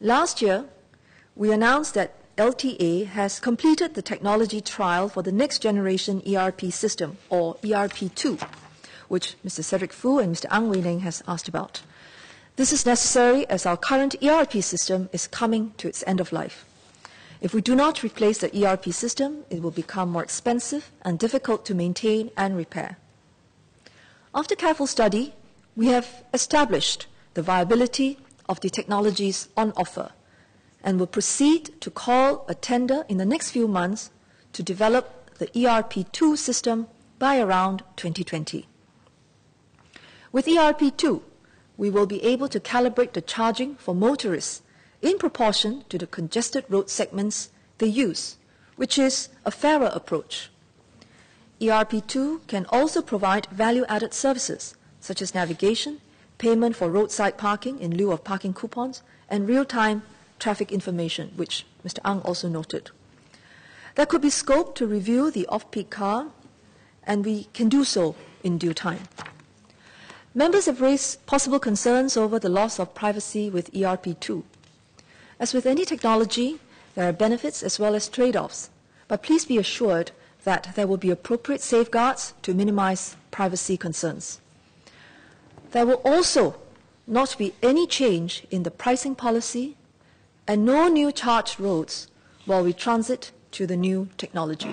Last year, we announced that LTA has completed the technology trial for the next generation ERP system, or ERP2, which Mr. Cedric Foo and Mr. Ang Wei Neng has asked about. This is necessary as our current ERP system is coming to its end of life. If we do not replace the ERP system, it will become more expensive and difficult to maintain and repair. After careful study, we have established the viability of the technologies on offer and will proceed to call a tender in the next few months to develop the ERP2 system by around 2020. With ERP2, we will be able to calibrate the charging for motorists in proportion to the congested road segments they use, which is a fairer approach. ERP2 can also provide value-added services such as navigation, payment for roadside parking in lieu of parking coupons, and real-time traffic information, which Mr. Ang also noted. There could be scope to review the off-peak car, and we can do so in due time. Members have raised possible concerns over the loss of privacy with ERP2. As with any technology, there are benefits as well as trade-offs, but please be assured that there will be appropriate safeguards to minimize privacy concerns. There will also not be any change in the pricing policy and no new charged roads while we transit to the new technology.